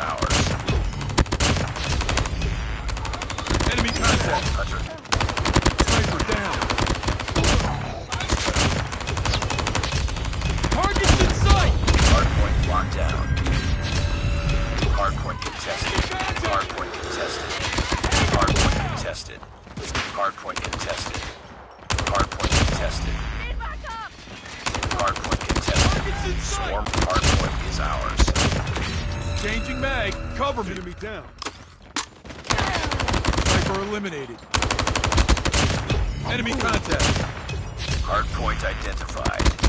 ours. Enemy contact! Sniper down! Target in sight! Hardpoint locked down. Hardpoint contested. Hardpoint contested. Hardpoint contested. Hardpoint contested. Hardpoint contested. Changing mag. Cover me. Enemy down. Sniper eliminated. Enemy contact. Hardpoint identified. Capture the objective.